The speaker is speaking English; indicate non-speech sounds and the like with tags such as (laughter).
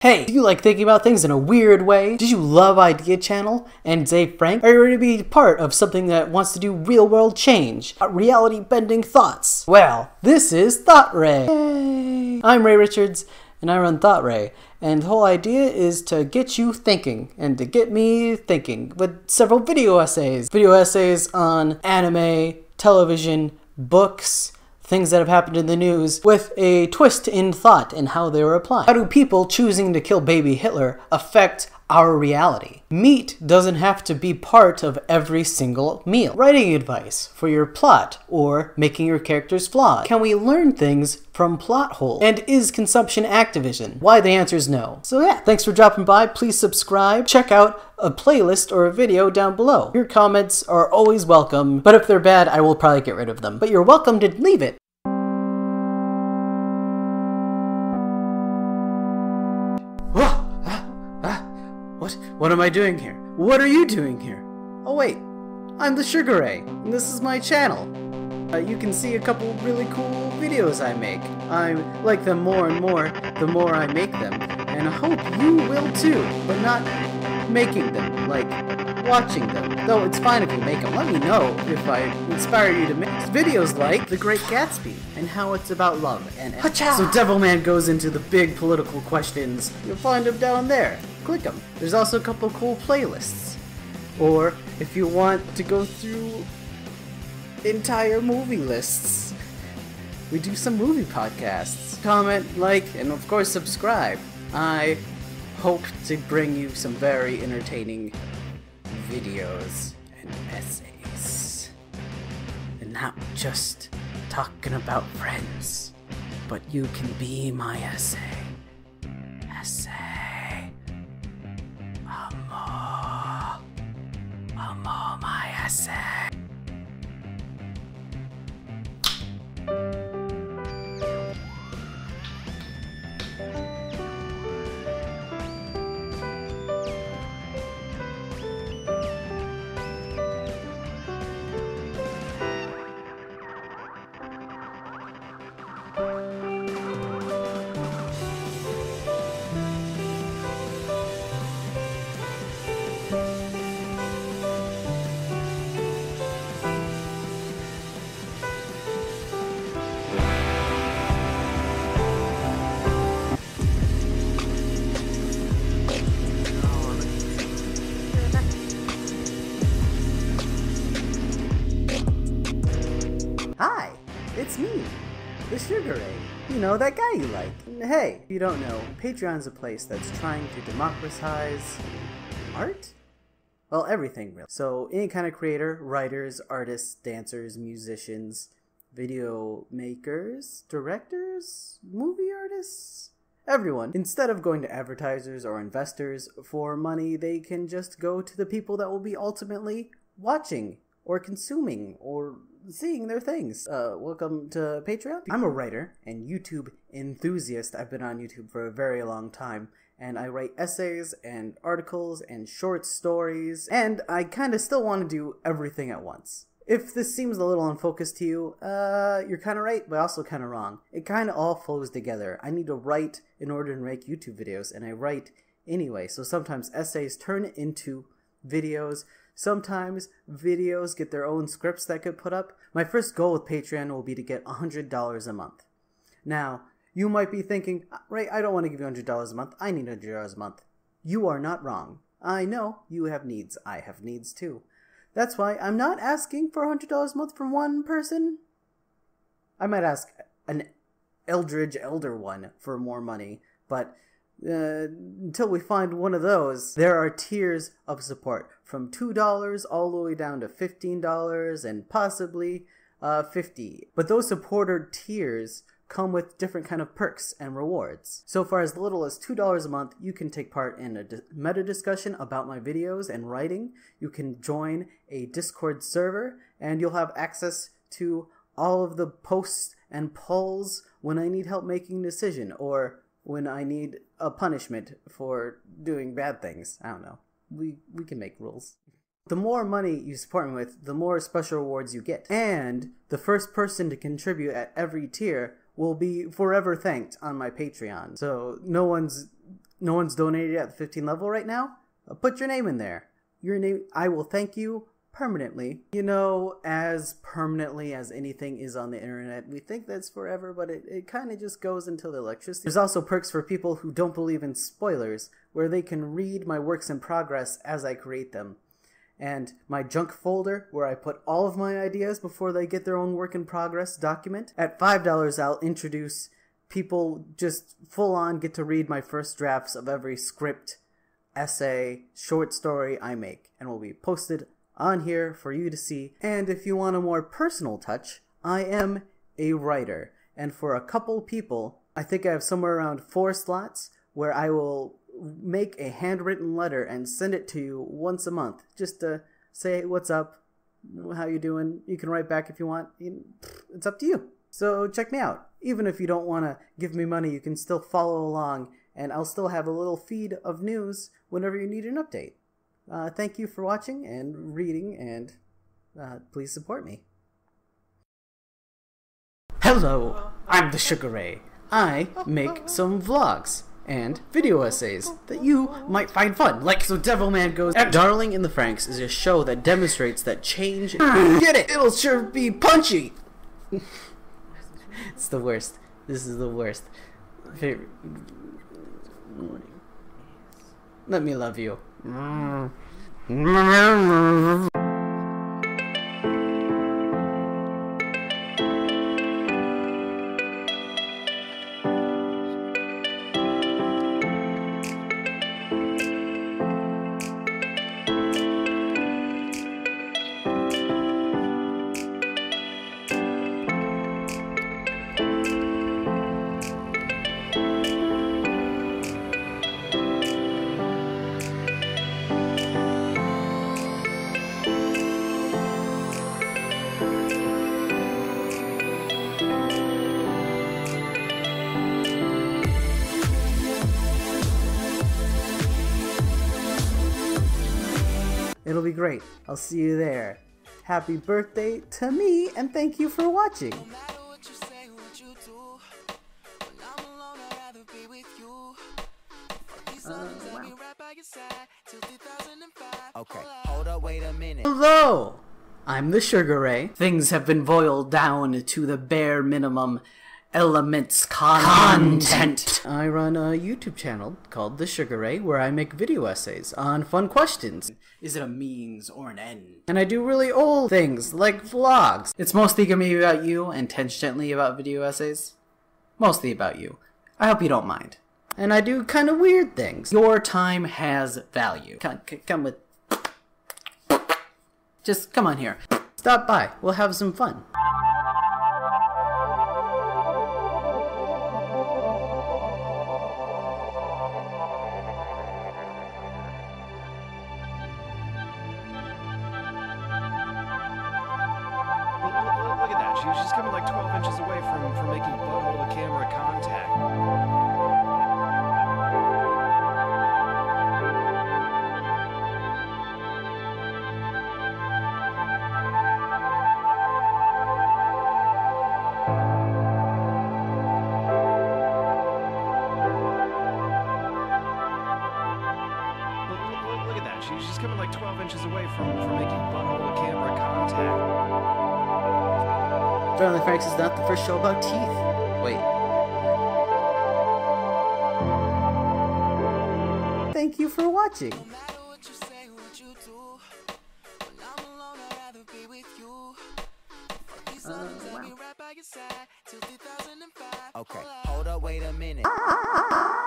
Hey, do you like thinking about things in a weird way? Did you love Idea Channel and Dave Frank? Are you ready to be part of something that wants to do real world change? Reality bending thoughts? Well, this is Thought Ray. Yay. I'm Ray Richards and I run Thought Ray. And the whole idea is to get you thinking and to get me thinking with several video essays. Video essays on anime, television, books, things that have happened in the news with a twist in thought and how they were applied. How do people choosing to kill baby Hitler affect our reality? Meat doesn't have to be part of every single meal. Writing advice for your plot or making your characters flawed. Can we learn things from plot holes? And is consumption activism? Why the answer is no. So yeah, thanks for dropping by. Please subscribe. Check out a playlist or a video down below. Your comments are always welcome, but if they're bad, I will probably get rid of them. But you're welcome to leave it. What? Am I doing here? What are you doing here? Oh wait, I'm the Sugar Ray, and this is my channel. Uh, you can see a couple really cool videos I make. I like them more and more the more I make them, and I hope you will too, but not making them, like watching them. Though it's fine if you make them. Let me know if I inspire you to make videos like The Great Gatsby and how it's about love and! So Devilman goes into the big political questions. You'll find him down there. Click them. There's also a couple cool playlists. Or if you want to go through entire movie lists, we do some movie podcasts. Comment, like, and of course subscribe. I hope to bring you some very entertaining videos and essays. And not just talking about friends, but you can be my essay. Essay. Amo You know, that guy you like. Hey, if you don't know, Patreon's a place that's trying to democratize art? Well, everything really. So, any kind of creator, writers, artists, dancers, musicians, video makers, directors, movie artists, everyone. Instead of going to advertisers or investors for money, they can just go to the people that will be ultimately watching or consuming or seeing their things. Uh, welcome to Patreon. I'm a writer and YouTube enthusiast. I've been on YouTube for a very long time. And I write essays and articles and short stories. And I kind of still want to do everything at once. If this seems a little unfocused to you, uh, you're kind of right, but also kind of wrong. It kind of all flows together. I need to write in order to make YouTube videos, and I write anyway. So sometimes essays turn into videos. Sometimes videos get their own scripts that get put up. My first goal with Patreon will be to get $100 a month. Now, you might be thinking, uh, right, I don't want to give you $100 a month. I need $100 a month. You are not wrong. I know you have needs. I have needs too. That's why I'm not asking for $100 a month from one person. I might ask an Eldridge Elder one for more money, but uh, until we find one of those, there are tiers of support from $2 all the way down to $15 and possibly uh, 50 But those supporter tiers come with different kind of perks and rewards. So for as little as $2 a month, you can take part in a meta discussion about my videos and writing. You can join a Discord server and you'll have access to all of the posts and polls when I need help making a decision or when I need a punishment for doing bad things. I don't know. We we can make rules. The more money you support me with, the more special rewards you get. And the first person to contribute at every tier will be forever thanked on my Patreon. So no one's no one's donated at the 15 level right now, uh, put your name in there. Your name, I will thank you permanently. You know, as permanently as anything is on the internet, we think that's forever, but it, it kind of just goes until the electricity. There's also perks for people who don't believe in spoilers, where they can read my works in progress as I create them. And my junk folder, where I put all of my ideas before they get their own work in progress document. At $5, I'll introduce people just full on get to read my first drafts of every script, essay, short story I make, and will be posted on here for you to see. And if you want a more personal touch, I am a writer. And for a couple people, I think I have somewhere around four slots where I will make a handwritten letter and send it to you once a month just to say what's up, how you doing. You can write back if you want. It's up to you. So check me out. Even if you don't want to give me money, you can still follow along and I'll still have a little feed of news whenever you need an update. Uh, thank you for watching and reading, and uh, please support me. Hello, I'm the Sugar Ray. I make some vlogs and video essays that you might find fun. Like so Devilman goes Darling in the Franxx is a show that demonstrates that change (laughs) Get it! It'll sure be punchy! (laughs) it's the worst. This is the worst. Let me love you. It'll be great. I'll see you there. Happy birthday to me, and thank you for watching. Uh, okay, hold up, wait a minute. Hello! I'm the Sugar Ray. Things have been boiled down to the bare minimum elements content. content. I run a YouTube channel called The Sugar Ray where I make video essays on fun questions. Is it a means or an end? And I do really old things like vlogs. It's mostly gonna be about you and tangentially about video essays. Mostly about you. I hope you don't mind. And I do kind of weird things. Your time has value. Come, come with. Just come on here. Stop by. We'll have some fun. Coming like 12 inches away from, from making butthole to camera contact. She's coming like 12 inches away from, from making butthole to camera contact. Family Franks is not the first show about teeth. Wait. Thank you for watching. Uh, wow. Okay, hold up, wait a minute. Ah!